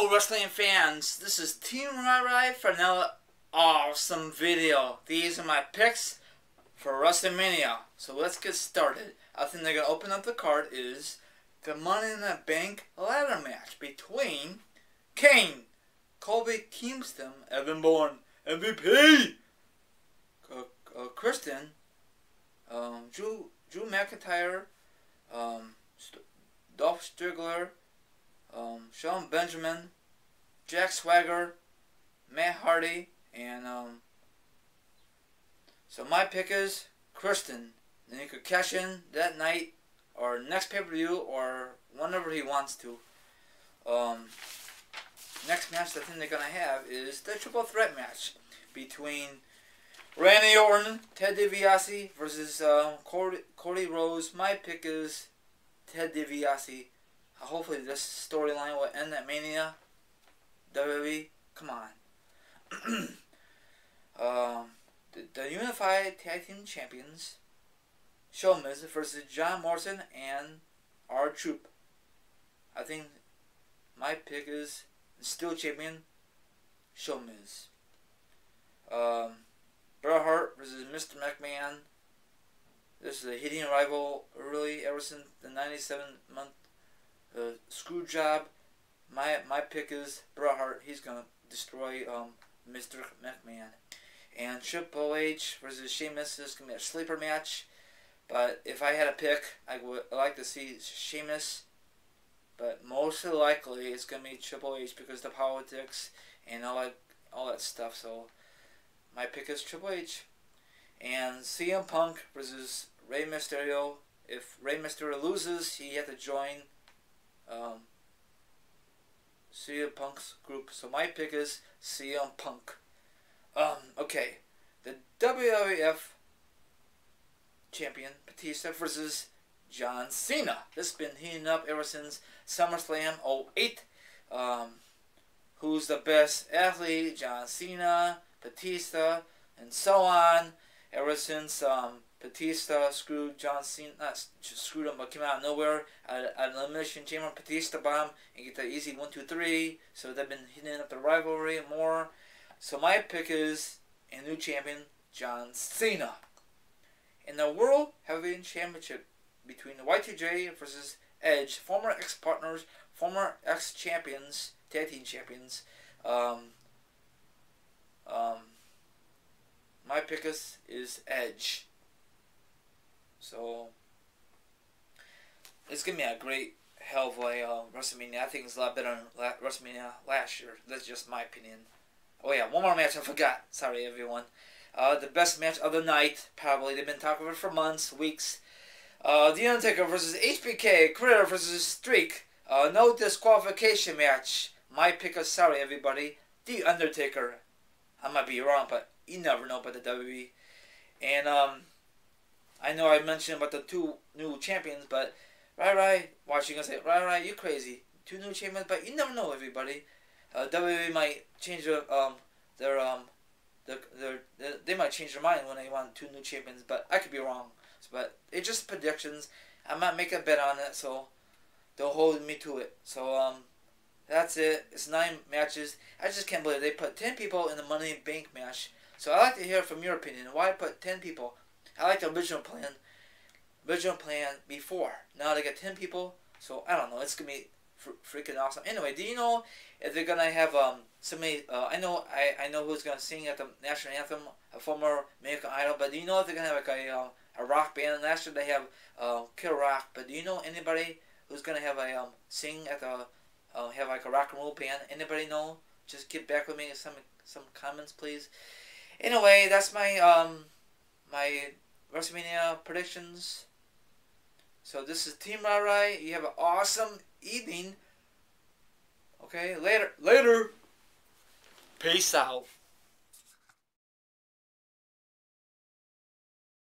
Hello, wrestling fans. This is Team RyRy for another awesome video. These are my picks for WrestleMania. So let's get started. I think they're gonna open up the card is the Money in the Bank ladder match between Kane, Kofi Kingston, Evan Bourne, MVP, uh, uh, Christian, um, Drew Drew McIntyre, um, Dolph Ziggler um, Sean Benjamin, Jack Swagger, Matt Hardy, and um, so my pick is Christian. Then he could cash in that night or next pay per view or whenever he wants to. Um, next match I think they're gonna have is the triple threat match between Randy Orton, Ted DiBiase versus uh, Cody, Cody Rhodes. My pick is Ted DiBiase. Hopefully this storyline will end at Mania. WWE, come on. um, the, the Unified Tag Team Champions, ShoMiz versus John Morrison and R-Truth. I think my pick is still champion, ShoMiz. Um, Bret Hart versus Mr. McMahon. This is a hitting rival really, ever since the 97 month the screw job. My my pick is Bret. He's gonna destroy um, Mr. McMahon. And Triple H versus Sheamus is gonna be a sleeper match. But if I had a pick, I would like to see Sheamus. But most likely it's gonna be Triple H because the politics and all that all that stuff. So my pick is Triple H. And CM Punk versus Rey Mysterio. If Rey Mysterio loses, he had to join um, CM Punk's group. So my pick is CM Punk. Um, okay, the WWF champion Batista versus John Cena. This has been heating up ever since SummerSlam 08. Um, who's the best athlete? John Cena, Batista, and so on. Ever since um, Batista screwed John Cena, screwed him, but came out of nowhere at, at an elimination chamber. Batista bomb and get the easy one, two, three. So they've been hitting up the rivalry more. So my pick is a new champion, John Cena. In the World Heavyweight Championship between the Y2J versus Edge, former ex-partners, former ex-champions, tag team champions. Um, um, my pick is, is Edge. So it's gonna be a great hell of a uh, WrestleMania. I think it's a lot better than WrestleMania last year. That's just my opinion. Oh yeah, one more match I forgot. Sorry everyone. Uh, the best match of the night, probably. They've been talking about it for months, weeks. Uh, the Undertaker versus HBK, Career versus Streak. Uh, no disqualification match. My pick is sorry everybody. The Undertaker. I might be wrong, but you never know about the WWE. And um, I know I mentioned about the two new champions, but right, right, watching us say, right, right, you crazy. Two new champions, but you never know, everybody. Uh, WWE might change their um their um their, their, their, they might change their mind when they want two new champions, but I could be wrong. But it's just predictions. I'm not making a bet on it, so don't hold me to it. So um, that's it. It's nine matches. I just can't believe they put ten people in the Money Bank match. So I'd like to hear from your opinion. Why put ten people? I like the original plan. Original plan before. Now they got 10 people. So I don't know. It's going to be fr freaking awesome. Anyway, do you know if they're going to have um somebody, uh, I know I, I know who's going to sing at the national anthem, a former American Idol, but do you know if they're going to have like a, uh, a rock band? Last year they have uh, Kid Rock, but do you know anybody who's going to have a um, sing at the, uh, have like a rock and roll band? Anybody know? Just get back with me some some comments, please. Anyway, that's my um my WrestleMania predictions. So this is Team RyRy. You have an awesome evening. Okay, later. Later. Peace out.